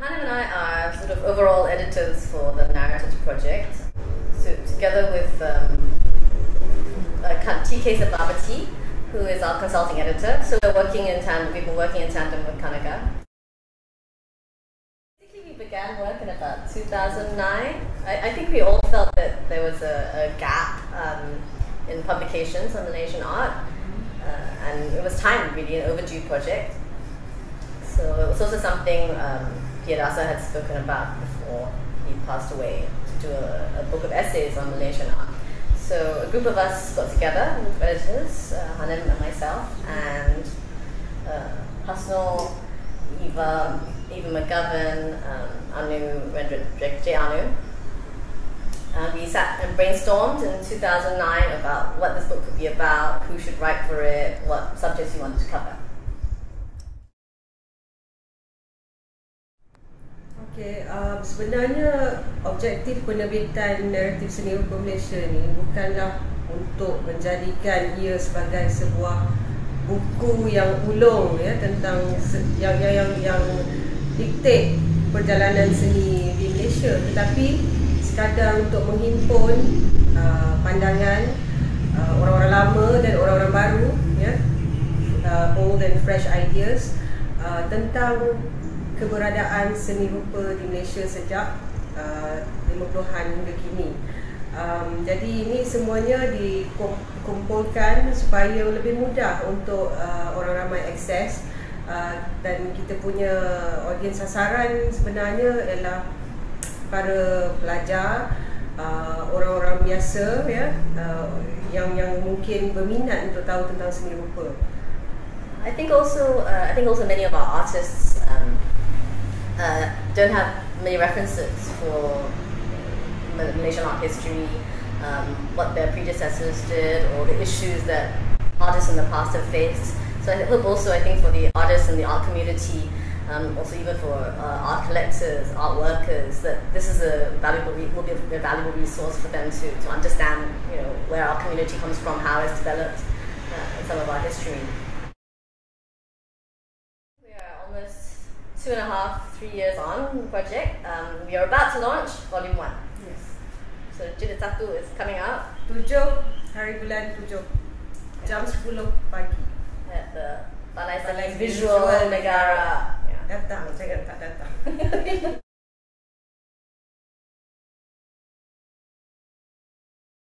Hanim and I are sort of overall editors for the Narratives Project. So together with um, uh, TK Sabapathy, who is our consulting editor. So we're working in tandem, we've been working in tandem with Kanaka. We began work in about 2009. I, I think we all felt that there was a, a gap um, in publications on Malaysian art. Uh, and it was time, really, an overdue project. So it was also something um, had spoken about before he passed away to do a, a, book of essays on Malaysian art. So a group of us got together, editors, uh, Hanim and myself, and uh, Eva, Eva McGovern, um, Anu, J. Anu. We sat and brainstormed in 2009 about what this book could be about, who should write for it, what subjects we wanted to cover. Okay, uh, sebenarnya objektif penerbitan naratif seni rupa Malaysia ni bukanlah untuk menjadikan ia sebagai sebuah buku yang ulung ya tentang yang yang yang, yang dikte perjalanan seni di Malaysia. Tetapi sekadar untuk menghimpun uh, pandangan uh, orang-orang lama dan orang-orang baru ya uh, old and fresh ideas uh, tentang keberadaan seni rupa di Malaysia sejak uh, 50-an hingga kini. Um, jadi ini semuanya dikumpulkan supaya lebih mudah untuk uh, orang ramai akses uh, dan kita punya audiens sasaran sebenarnya ialah para pelajar, uh, orang-orang biasa ya uh, yang yang mungkin berminat untuk tahu tentang seni rupa. I think also uh, I think also many of our artists um, uh, don't have many references for Malaysian art history, um, what their predecessors did, or the issues that artists in the past have faced. So I hope also, I think for the artists and the art community, um, also even for uh, art collectors, art workers, that this is a valuable will be a, a, valuable resource for them to, to understand, you know, where our community comes from, how it's developed, uh, some of our history. Two and a half, three years on the project. Um, we are about to launch volume one. Yes. So Jilid Satu is coming out. Tujuh hari bulan tujuh jam sepuluh pagi. At the Balai Visual, Visual Negara. Yeah. Datang, jangan tak datang.